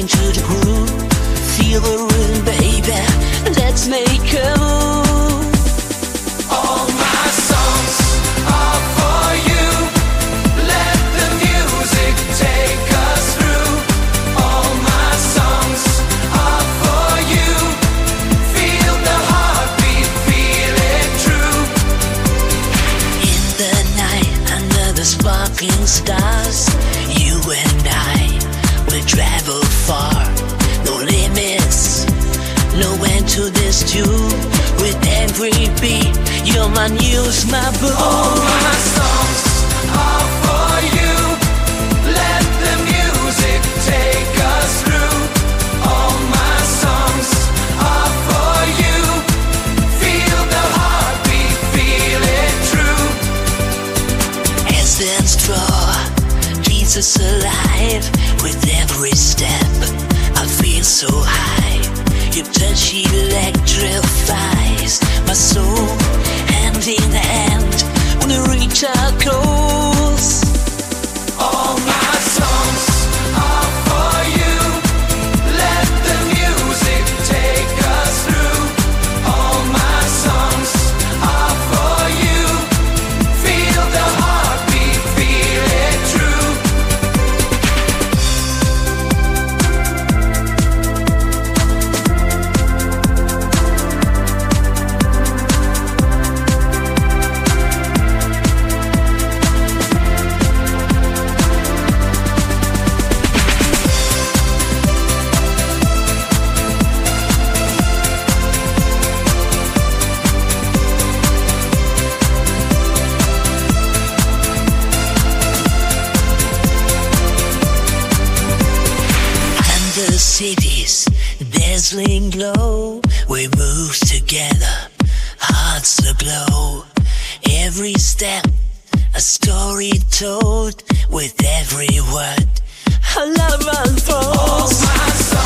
into the groove. Feel the rhythm, baby. Let's make a move. All my songs are for you. Let the music take us through. All my songs are for you. Feel the heartbeat, feel it true. In the night, under the sparkling stars, you and I will travel far. No limits, no end to this tune. With every beat, you're my news, my boo. All my songs are for you. Let the music take us through. All my songs are for you. Feel the heartbeat, feel it true. Essence draw keeps us alive with every step. I feel so high. Your touch electrifies my soul. Hand in hand, Cities, dazzling glow, we move together, hearts aglow. Every step, a story told with every word. Our love unfolds. my songs